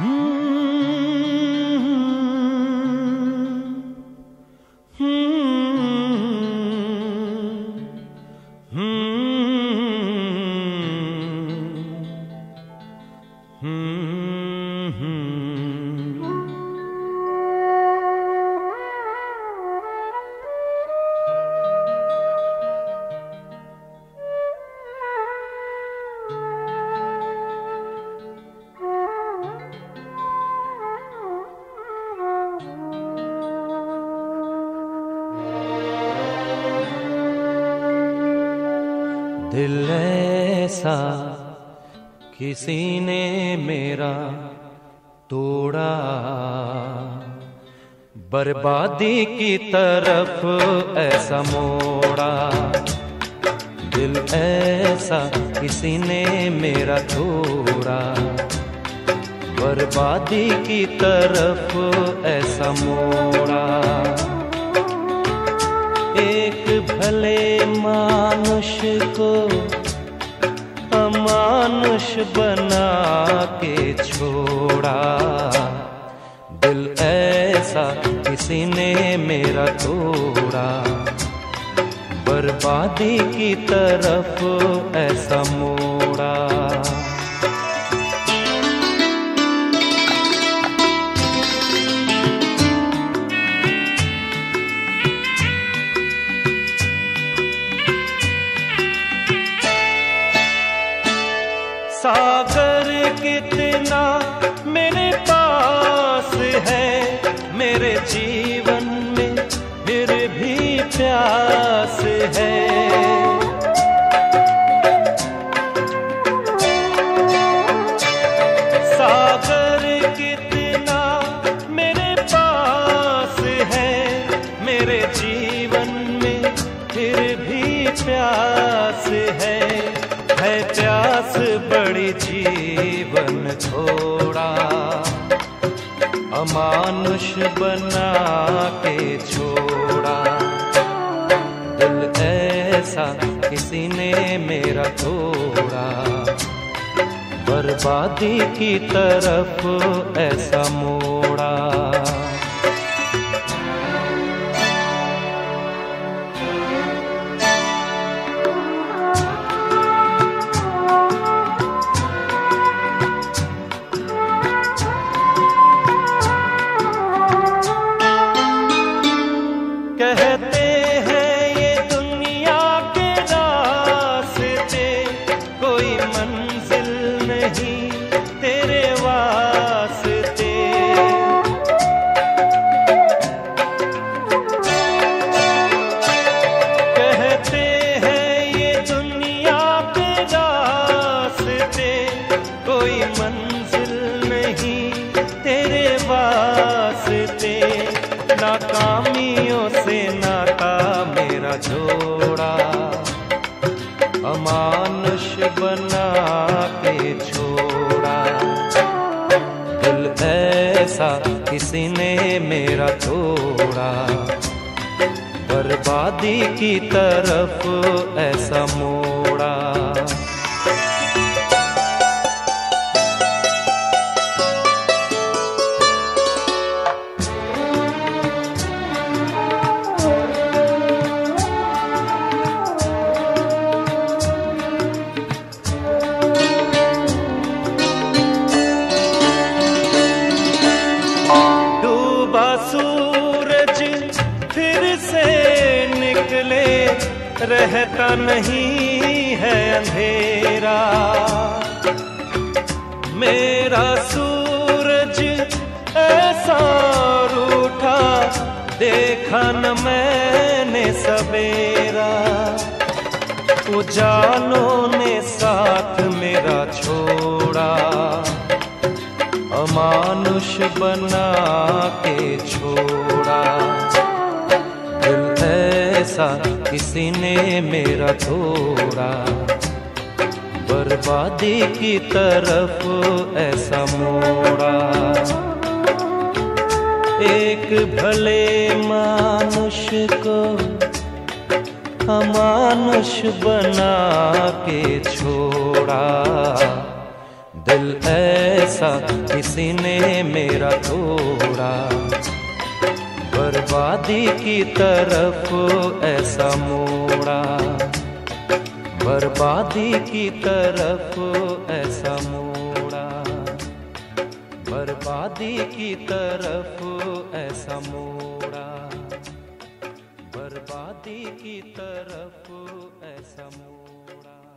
दिल किसी ने मेरा तोड़ा। बर्बादी की तरफ़ ऐसा मोड़ा। दिल ऐसा किसी ने मेरा तोड़ा। बर्बादी की तरफ़ ऐसा मोड़ा। एक भले मानुष को अमानुष बना के छोड़ा। दिल ऐसा किसी ने मेरा तोड़ा। बर्बादी की तरफ़ ऐसा मोड़ा। बना के छोड़ा। दिल ऐसा किसी ने मेरा तोड़ा। बर्बादी की तरफ़ ऐसा मोड़ा। मेरा थोड़ा। बर्बादी की तरफ़ ऐसा मोड़ा अंधेरा। मेरा सूरज ऐसा रूठा, देखा न मैंने सवेरा उजालों ने साथ मेरा छोड़ा, अमानुष बना के छोड़ा। दिल ऐसा किसी ने मेरा तोड़ा। बर्बादी की तरफ़ ऐसा मोड़ा। एक भले मानुष को अमानुष बना के छोड़ा। दिल ऐसा किसी ने मेरा तोड़ा। बर्बादी की तरफ़ ऐसा मोड़ा। बर्बादी की तरफ़ ऐसा मोड़ा। बर्बादी की तरफ़ ऐसा मोड़ा। बर्बादी की तरफ़ ऐसा मोड़ा।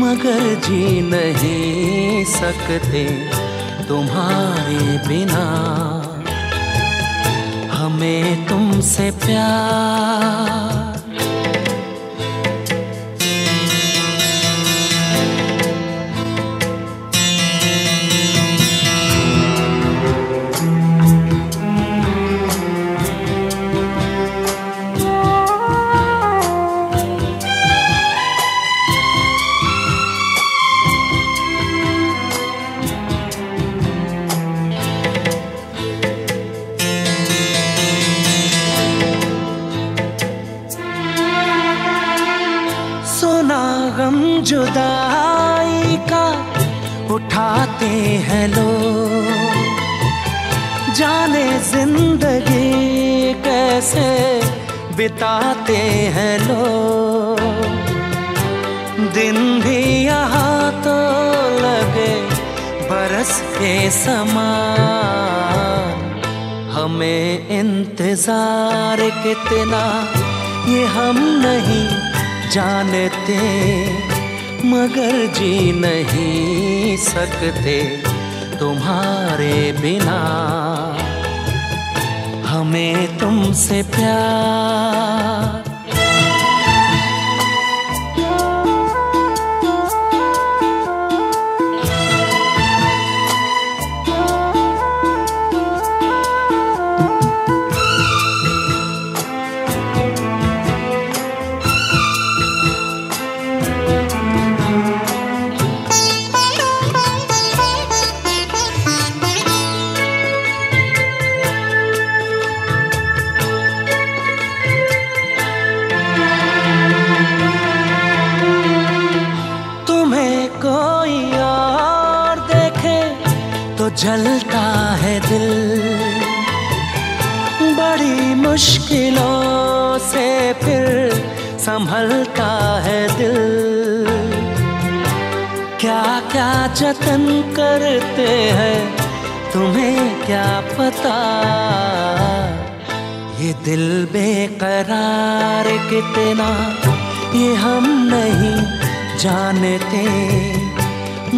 मगर जी नहीं सकते तुम्हारे बिना। हमें तुमसे प्यार जुदाई का उठाते हैं लोग। जाने ज़िंदगी कैसे बिताते हैं लोग। दिन भी यहाँ तो लगे बरस के समान हमें इंतज़ार कितना, ये हम नहीं जानते। मगर जी नहीं सकते तुम्हारे बिना। हमें तुमसे प्यार जलता है दिल। बड़ी मुश्किलों से फिर संभलता है दिल। क्या क्या जतन करते हैं, तुम्हें क्या पता? ये दिल बेकरार कितना, ये हम नहीं जानते।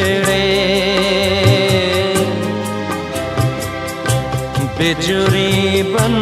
बिछड़े बिजुरी बन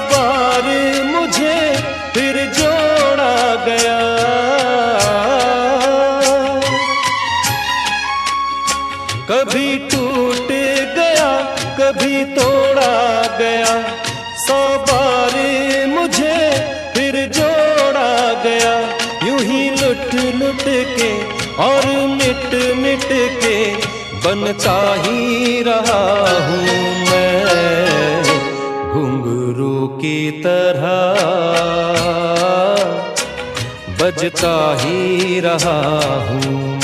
बार मुझे फिर जोड़ा गया। कभी टूट गया, कभी तोड़ा गया। सौ बार मुझे फिर जोड़ा गया। यूँ ही लुट लुट के और मिट मिट के बनता ही रहा हूँ। की तरह बजता ही रहा हूँ।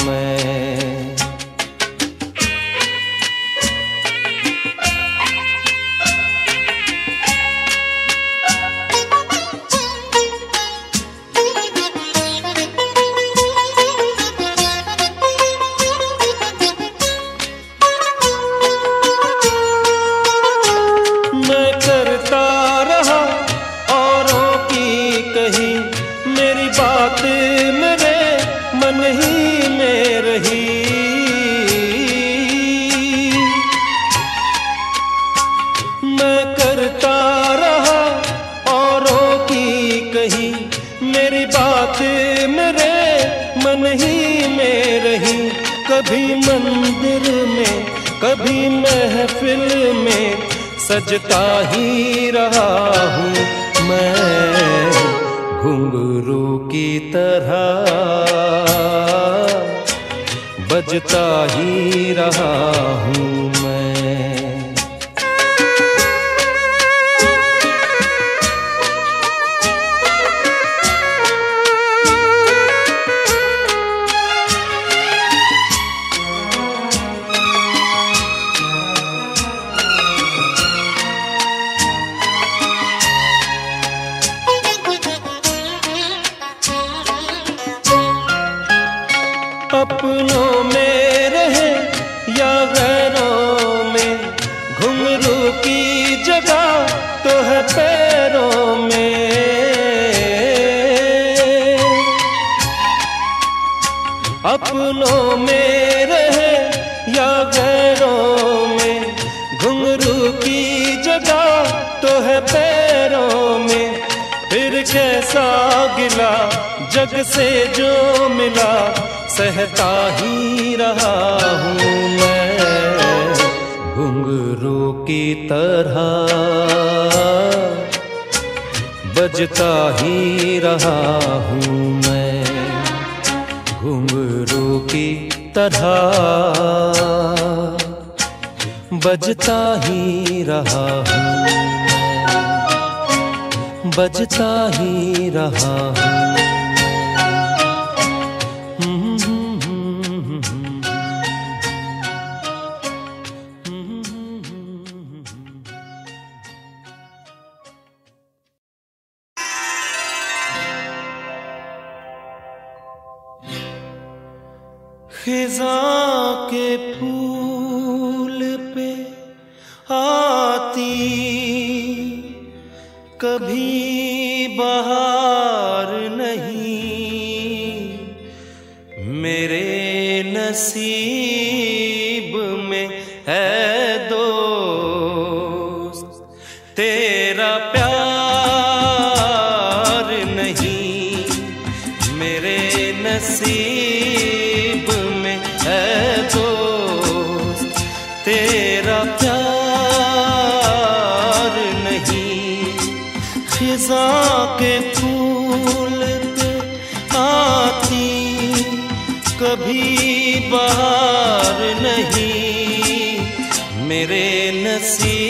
सजता ही रहा हूँ मैं घुंघरू की तरह। बजता ही रहा हूँ कैसा गिला, जग से जो मिला, सहता ही रहा हूँ मैं। घुंघरू की तरह बजता ही रहा हूँ मैं। घुंघरू की तरह बजता ही रहा हूँ बजता ही रहा खिजा के फूल पे आती कभी see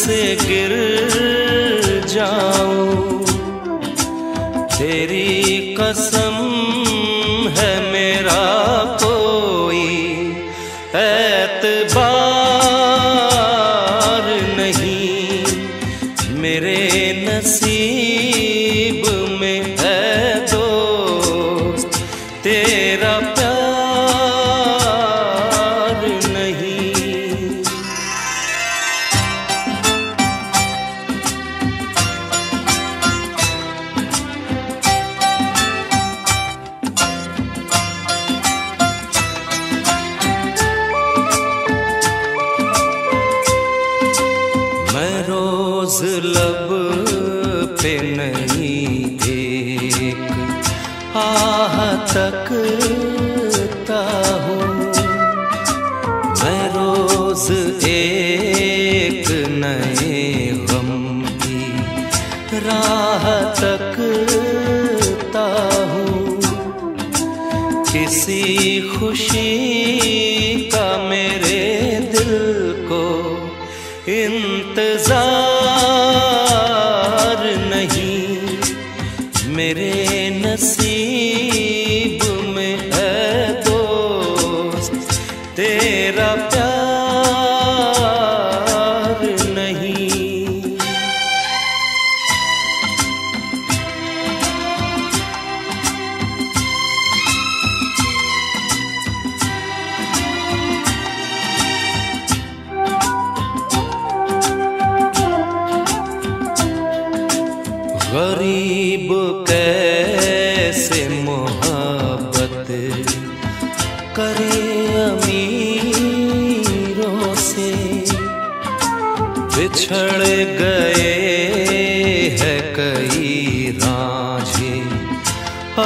se quiere.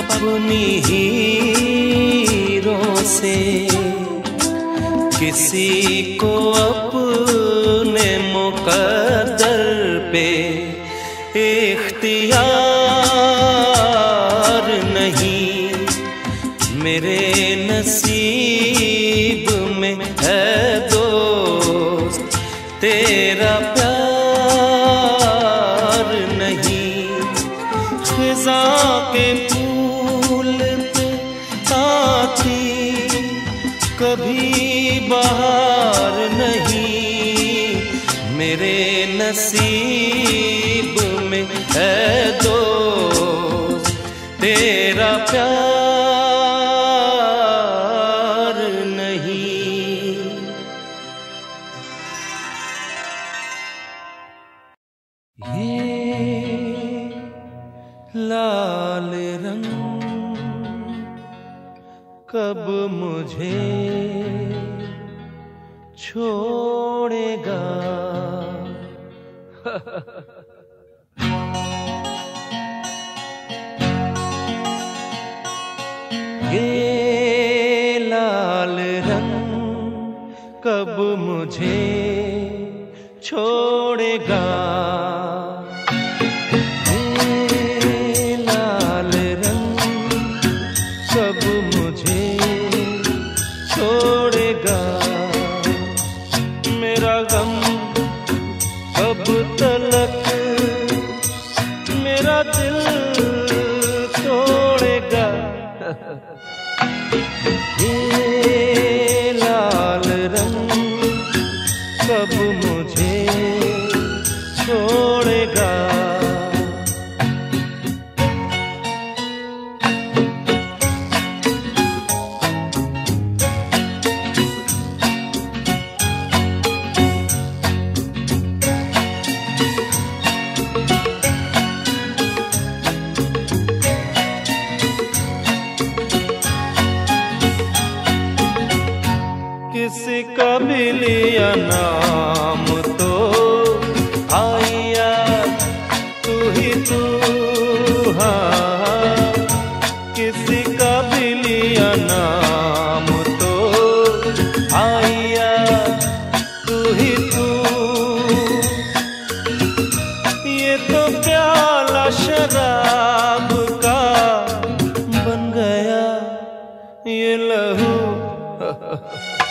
अपनी हीरों से किसी को अपने मुकदर पे इख्तियार नहीं। मेरे नसीब में है दोस्त, तेरा प्यार नहीं। खिजा के മനസ്സിൽ Ha ha ha.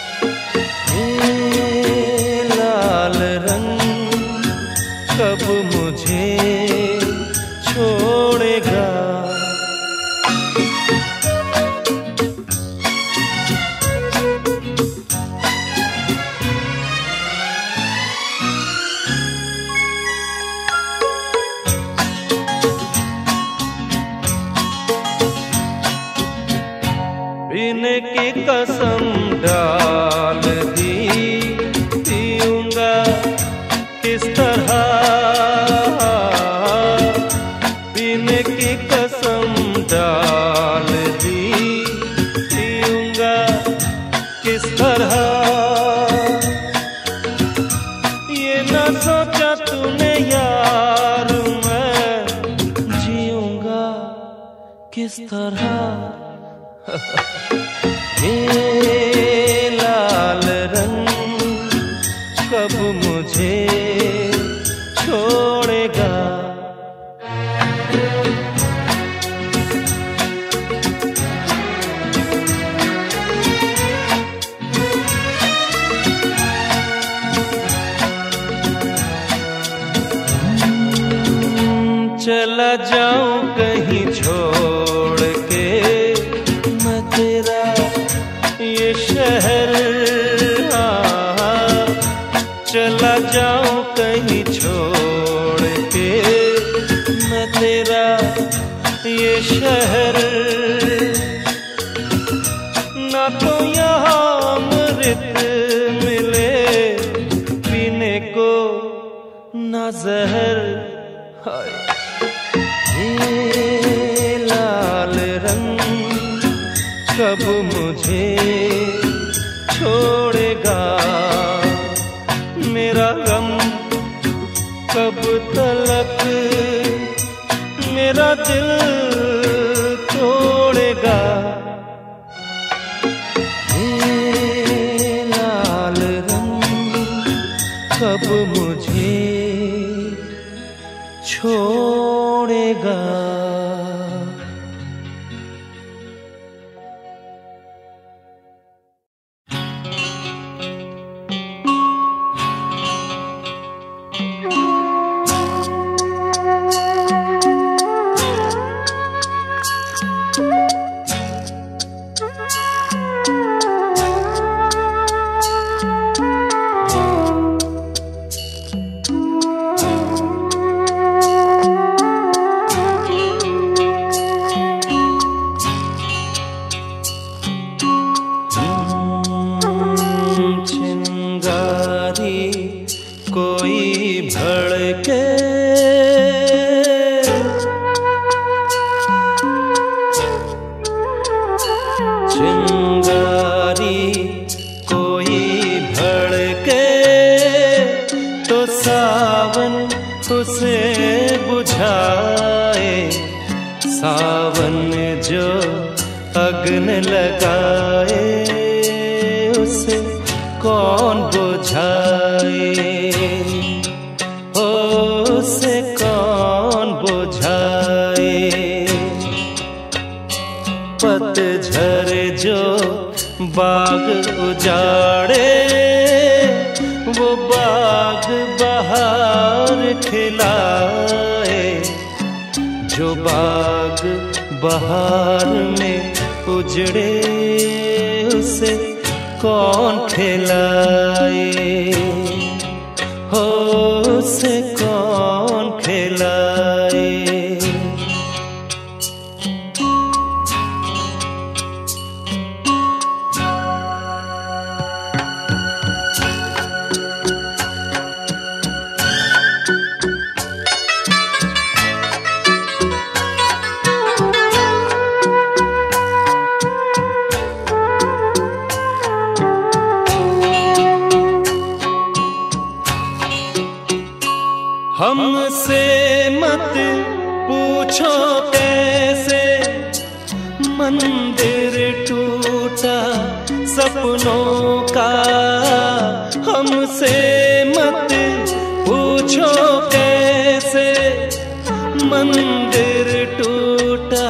मंदिर टूटा,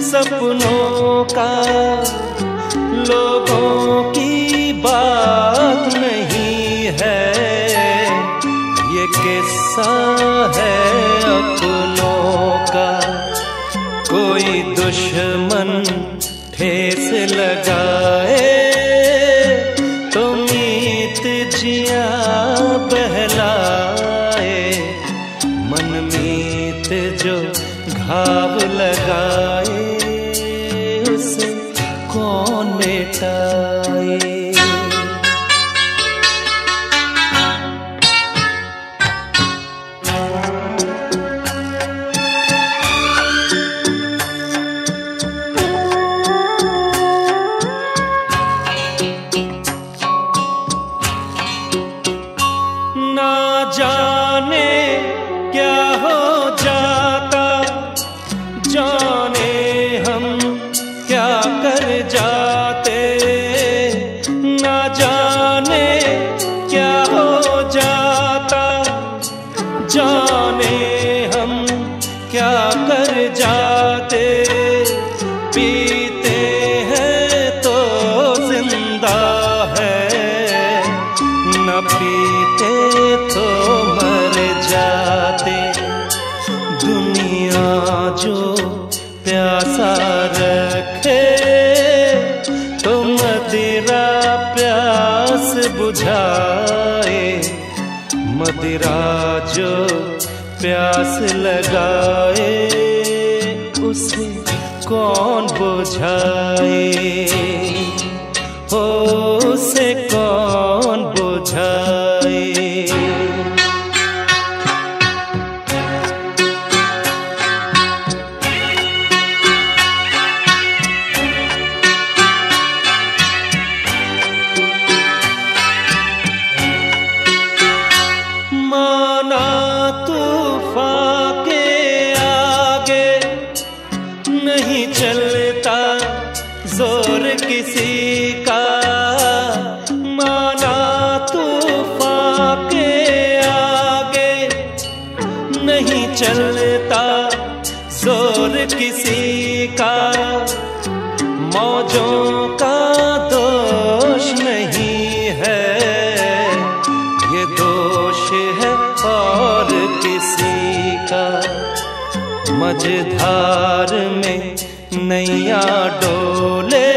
सपनों का, लोगों की बात नहीं है। ये किस्सा है अपनों का, कोई दुश्मन ठेस लगाए कौन बुझाए चलता ज़ोर किसी का। मौजों का दोष नहीं है। ये दोष है और किसी का। मझधार में नैया डोले।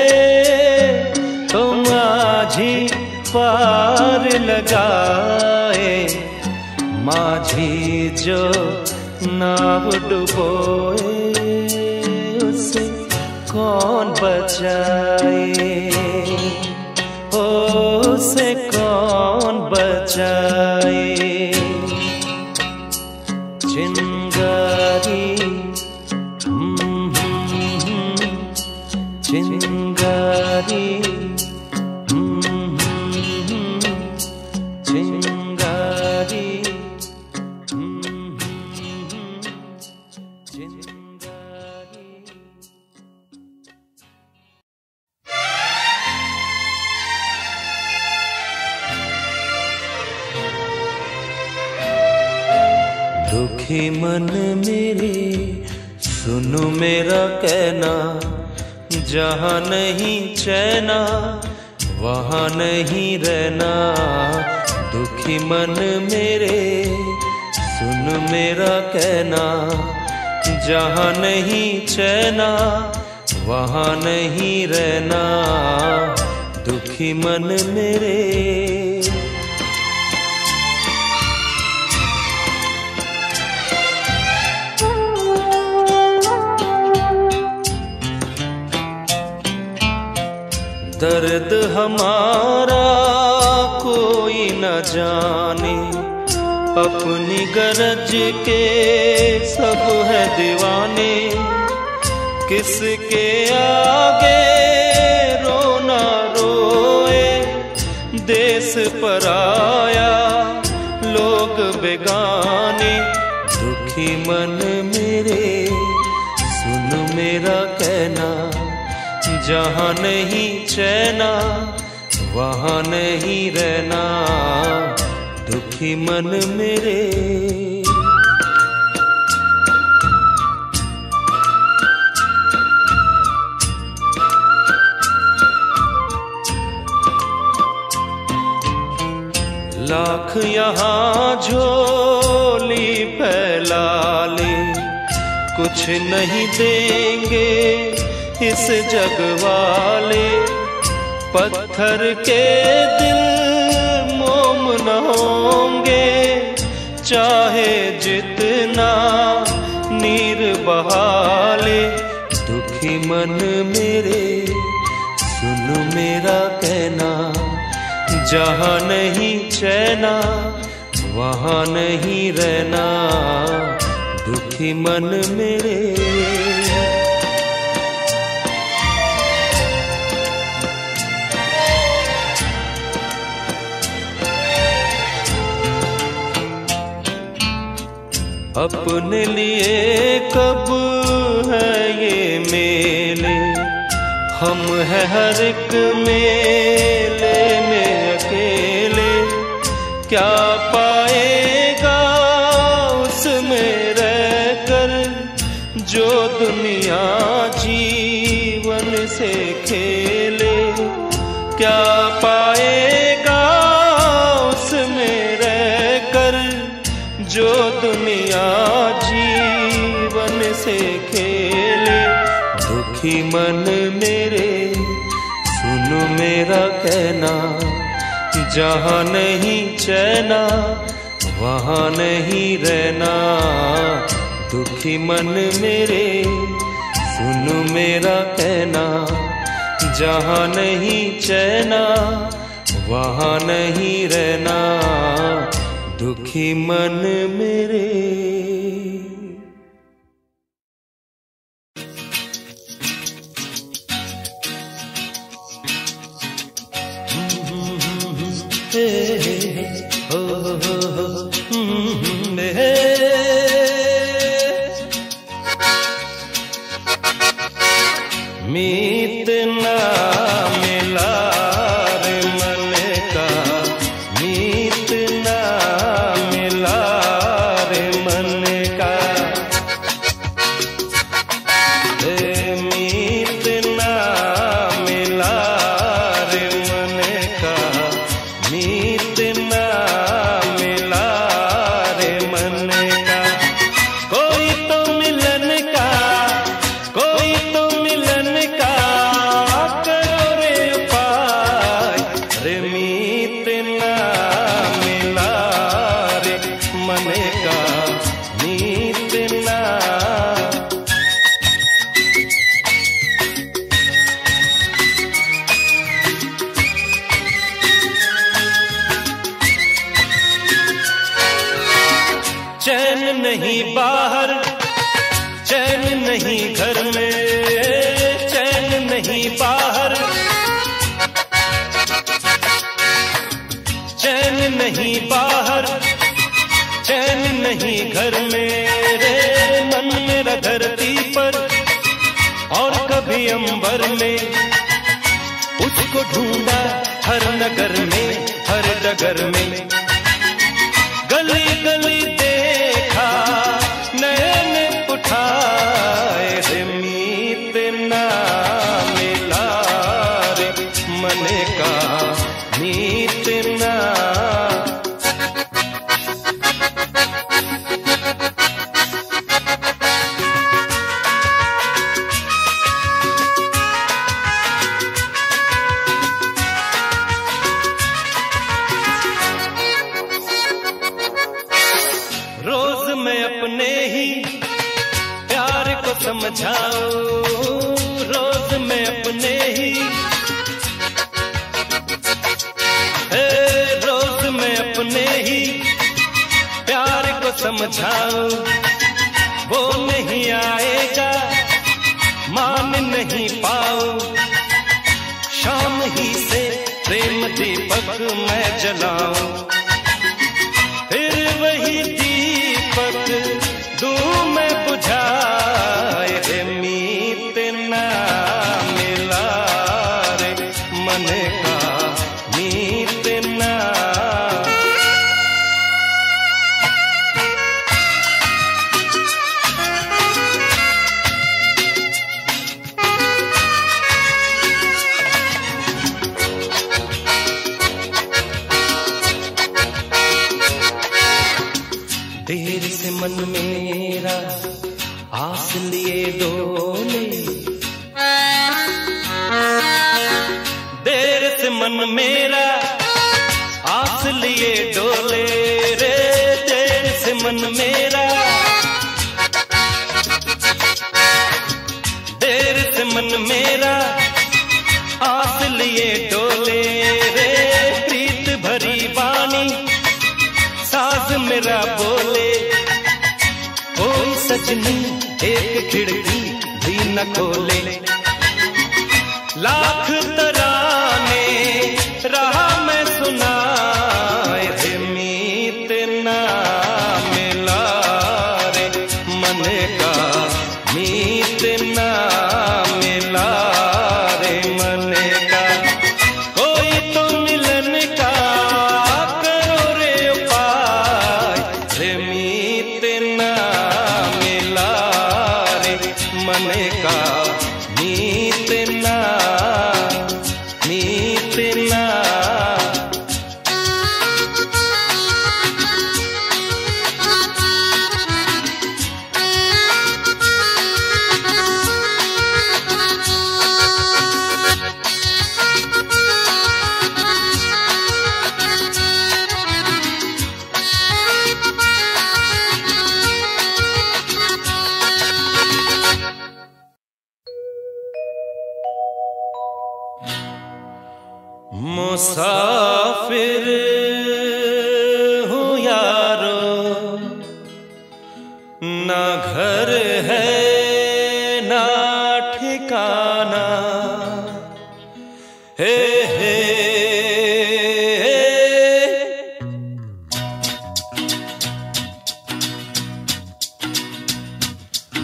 तो माझी पार लगाए। माझी जो नाव डुबोए उसे कौन बचाए? ओ उसे कौन बचाए? कहना, जहाँ नहीं चैना, वहाँ नहीं रहना। दुखी मन मेरे, सुन मेरा कहना, जहाँ नहीं चैना, वहाँ नहीं रहना। दुखी मन मेरे दर्द हमारा कोई न जाने। अपनी गरज के सब है दीवाने। किसके आगे रोना रोए? देश पर आया लोग बेगाने। दुखी मन मेरे, सुन मेरा कहना। जहाँ नहीं चैना, वहाँ नहीं रहना। दुखी मन मेरे। लाख यहाँ झोली फैला ले, कुछ नहीं देंगे। इस जग वाले? पत्थर के दिल मोम न होंगे। चाहे जितना नीर बहाले। दुखी मन मेरे, सुन मेरा कहना। जहाँ नहीं चैना, वहाँ नहीं रहना। दुखी मन मेरे अपने लिए कब है ये मेले? हम है हर एक मेले में अकेले। क्या पाएगा उसमें रहकर जो दुनिया जीवन से खेले? क्या पाएगा दुखी मन मेरे। सुनो मेरा कहना, जहाँ नहीं चैना, वहाँ नहीं रहना। दुखी मन मेरे, सुनो मेरा कहना, जहाँ नहीं चैना, वहाँ नहीं रहना। दुखी मन मेरे। मितना अंबर में उसको ढूंढा हर नगर में हर डगर में।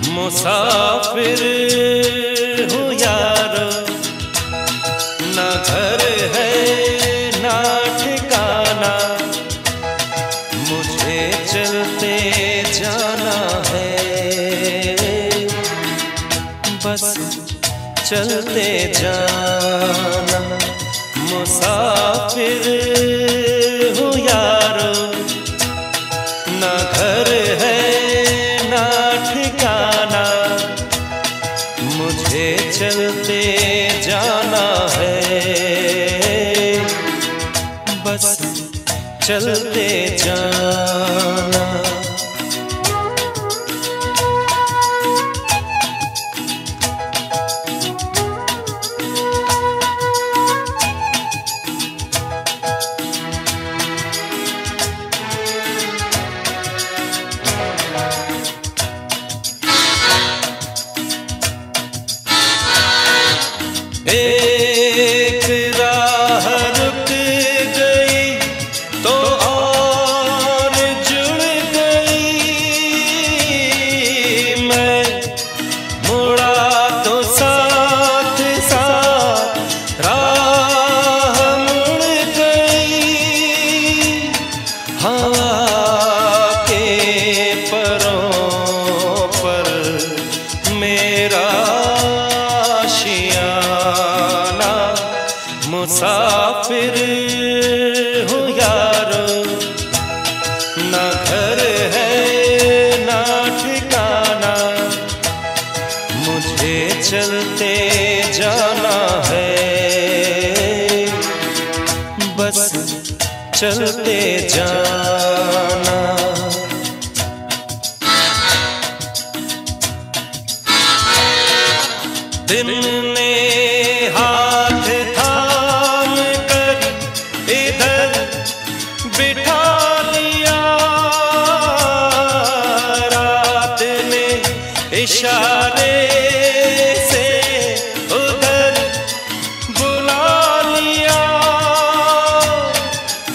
मुसाफिर हूँ यार। ना घर है ना ठिकाना। मुझे चलते जाना है। बस चल चलते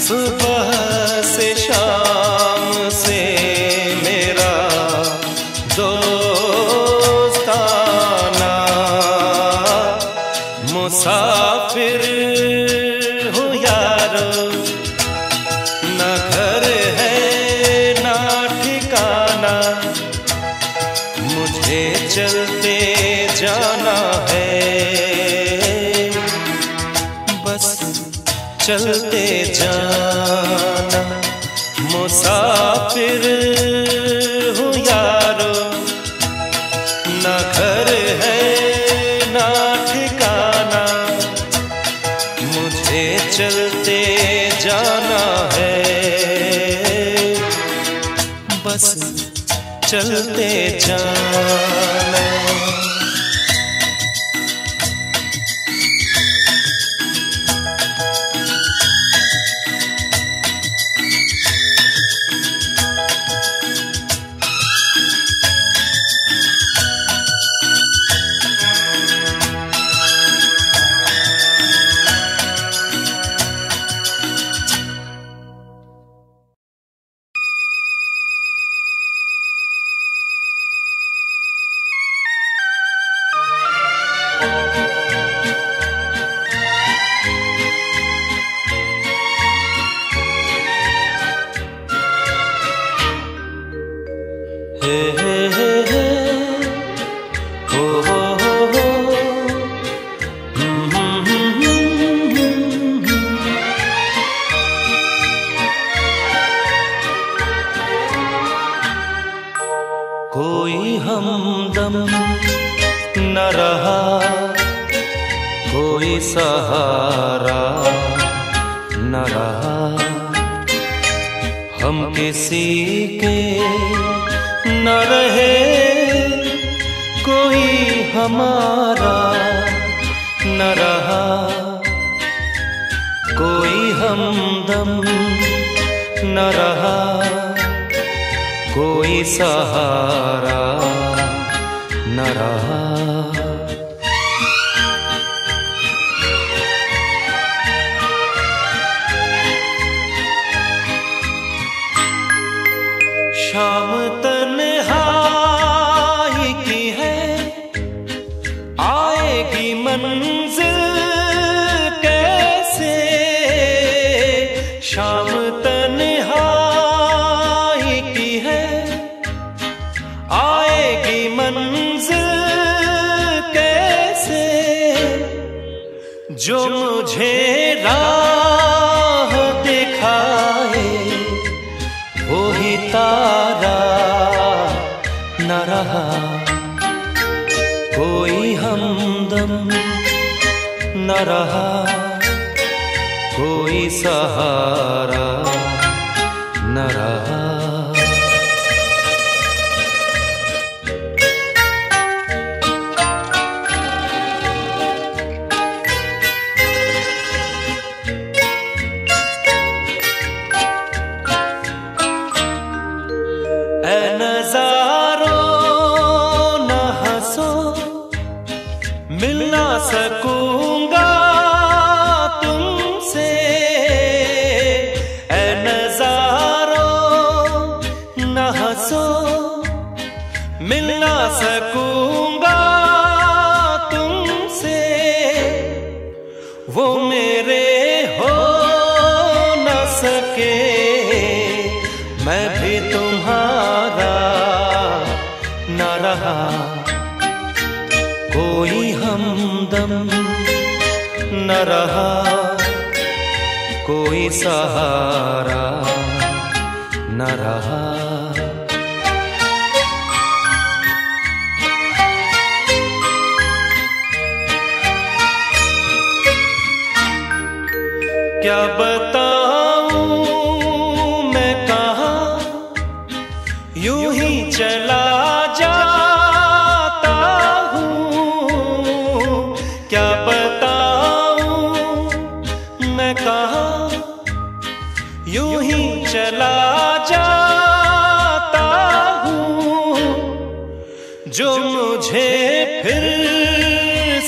此番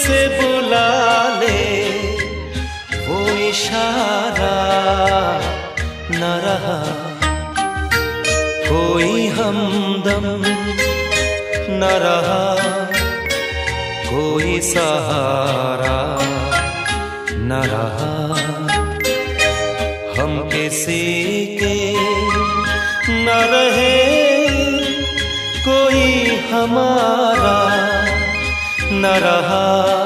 से बुला ले। वो इशारा न रहा। कोई हमदम न रहा। कोई सहारा न रहा। हम किसी के न रहे। कोई हमारा न रहा।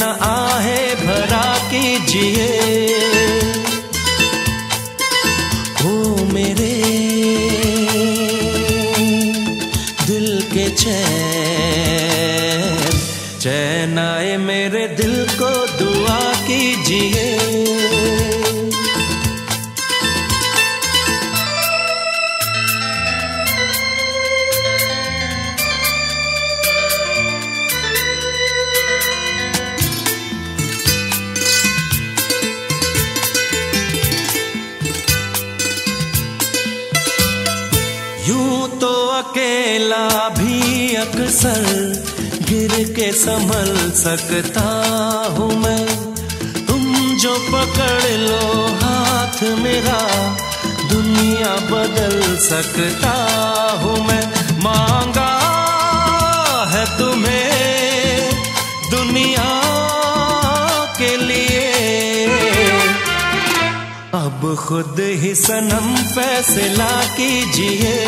न आहे भरा कीजिए हो मेरे दिल के चैन चैन संभल सकता हूँ मैं। तुम जो पकड़ लो हाथ मेरा, दुनिया बदल सकता हूँ मैं। मांगा है तुम्हें दुनिया के लिए। अब खुद ही सनम फैसला कीजिए।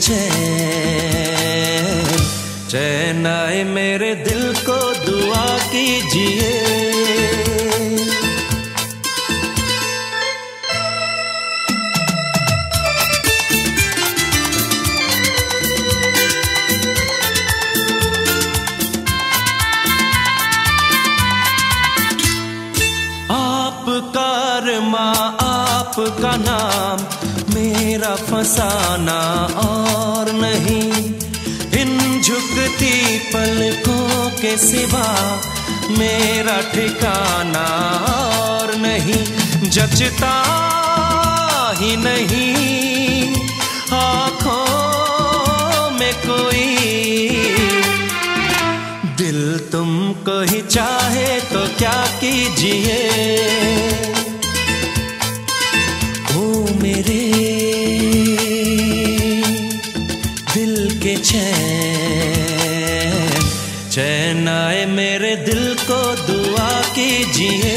चैन। चैन आए मेरे दिल को दुआ कीजिए। मेरा फसाना और नहीं। इन झुकती पलकों के सिवा मेरा ठिकाना और नहीं। जचता ही नहीं आँखों में कोई। दिल तुमको ही चाहे तो क्या कीजिए? कीजिए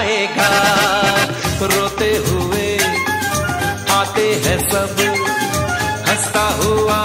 आएगा रोते हुए आते हैं सब हंसता हुआ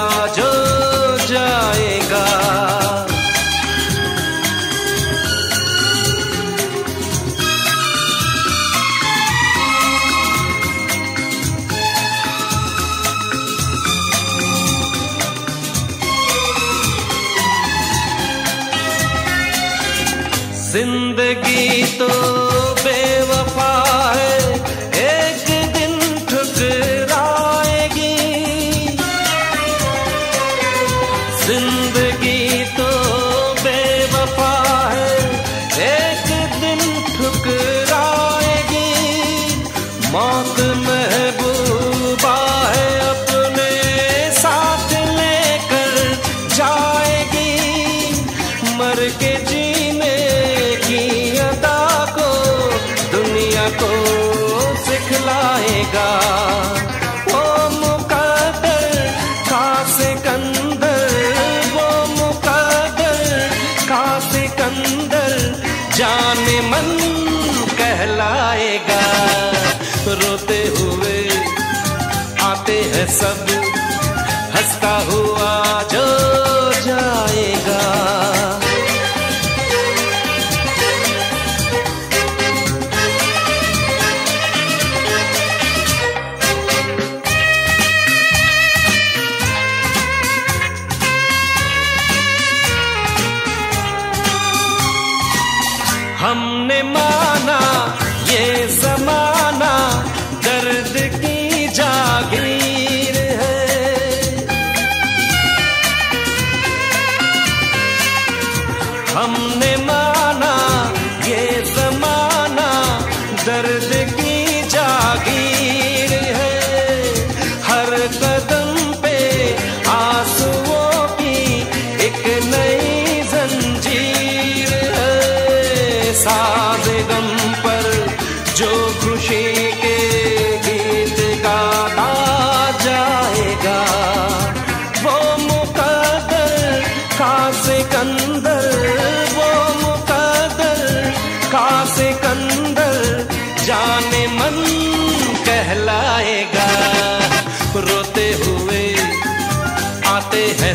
सब हंसता हुआ जो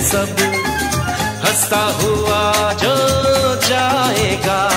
सब हंसता हुआ जो जाएगा।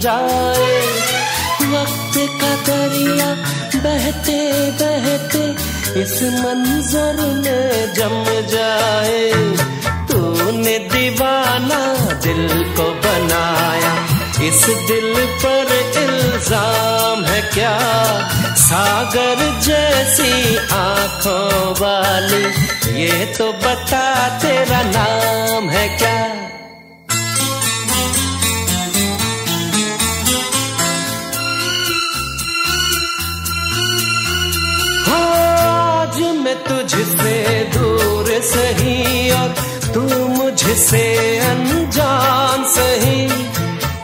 जाए। वक्त का दरिया बहते बहते इस मंजर में जम जाए। तूने दीवाना दिल को बनाया। इस दिल पर इल्ज़ाम है क्या? सागर जैसी आँखों वाली। ये तो बता तेरा नाम है क्या? मुझसे अनजान सही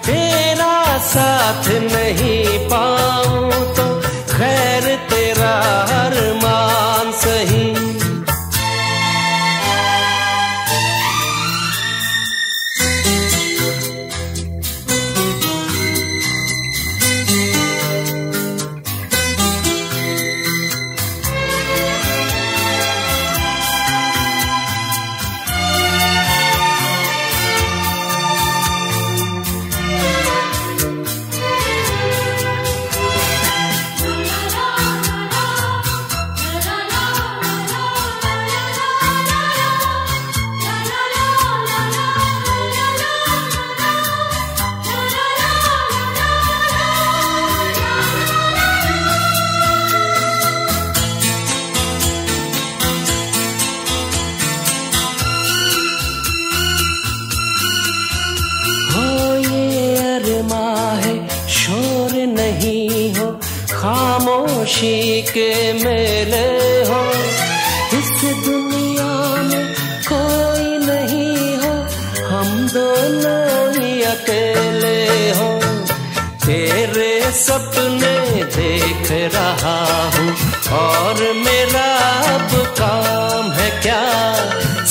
तेरा साथ नहीं पाऊँ तो खैर तेरा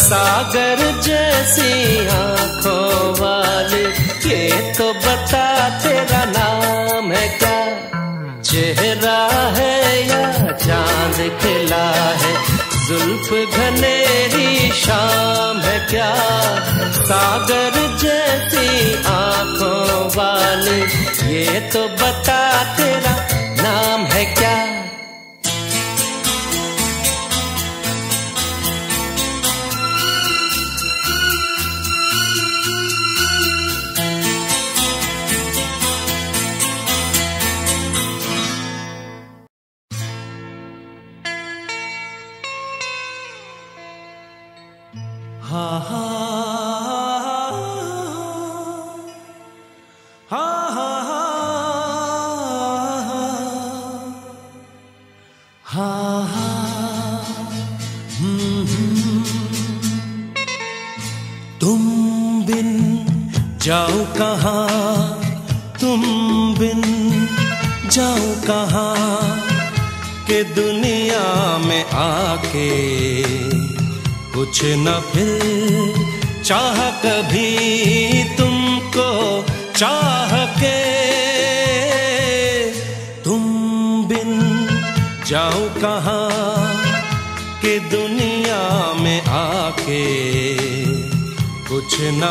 सागर जैसी आँखों वाली, ये तो बता तेरा नाम है क्या? चेहरा है या चाँद खिला है? जुल्फ घनेरी शाम है क्या? सागर जैसी आँखों वाली, ये तो बता तेरा नाम है क्या?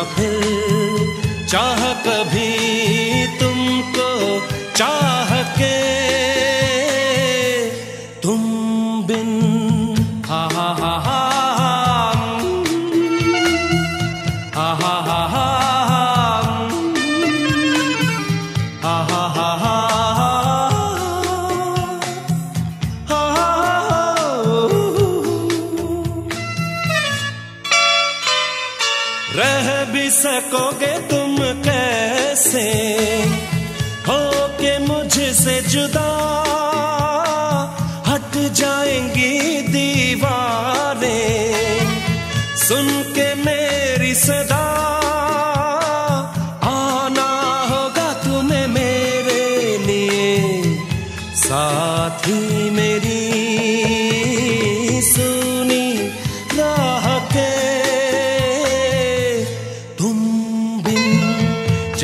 uphill.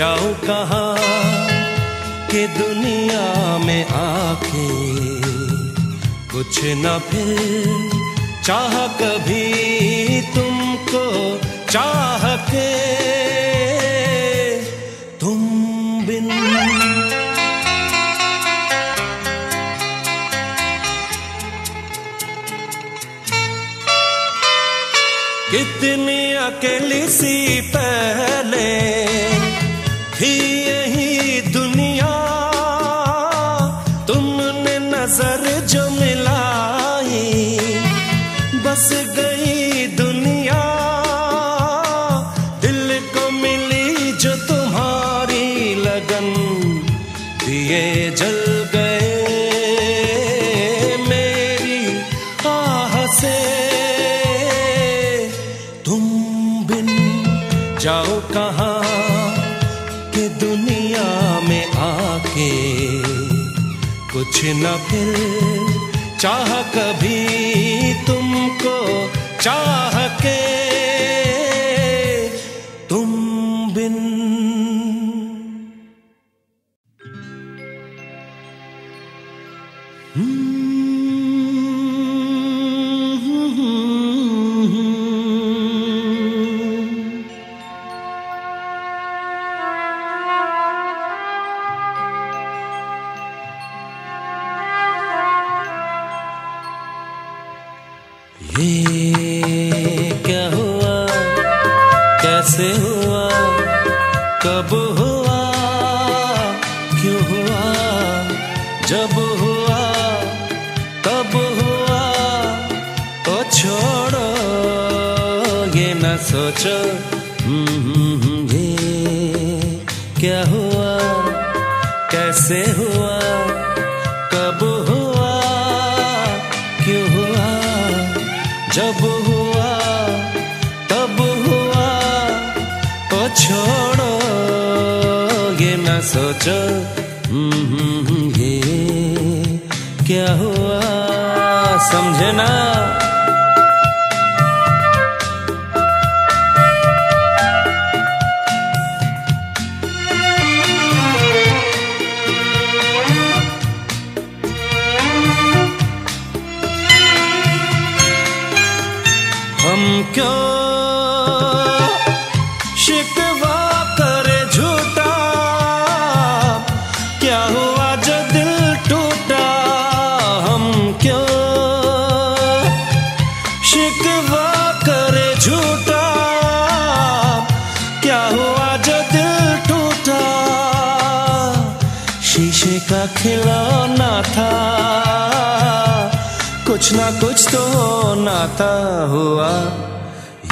जाओ कहा के दुनिया में आके कुछ न फिर चाह कभी तुमको, चाह के तुम बिन। कितनी अकेली सी पहले He न फिर चाह कभी तुमको चाह के हुआ समझना। कुछ ना कुछ तो नाता हुआ।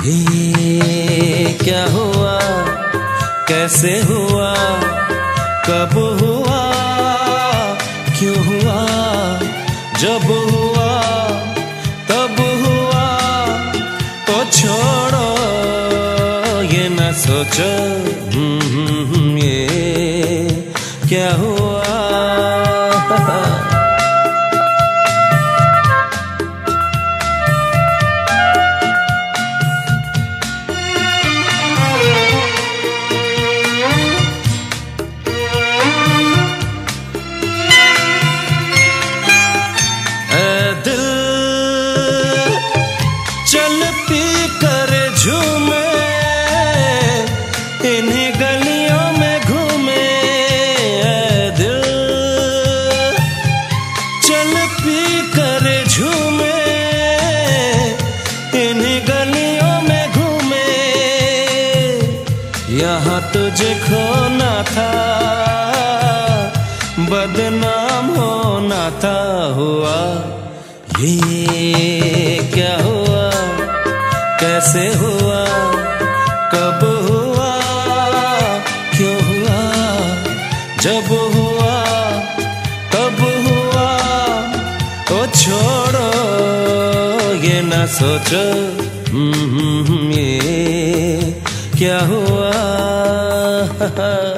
ये क्या हुआ? कैसे हुआ? कब हुआ? क्यों हुआ? जब हुआ? तब हुआ? तो छोड़ो, ये ना सोचो। हम्म, हम्म, हम्म, ये क्या हुआ? था। बदनाम होना था, हुआ। ये क्या हुआ? कैसे हुआ? कब हुआ? क्यों हुआ? जब हुआ कब हुआ। तो छोड़ो, ये ना सोचो। हम्म, हम्म, ये क्या हुआ?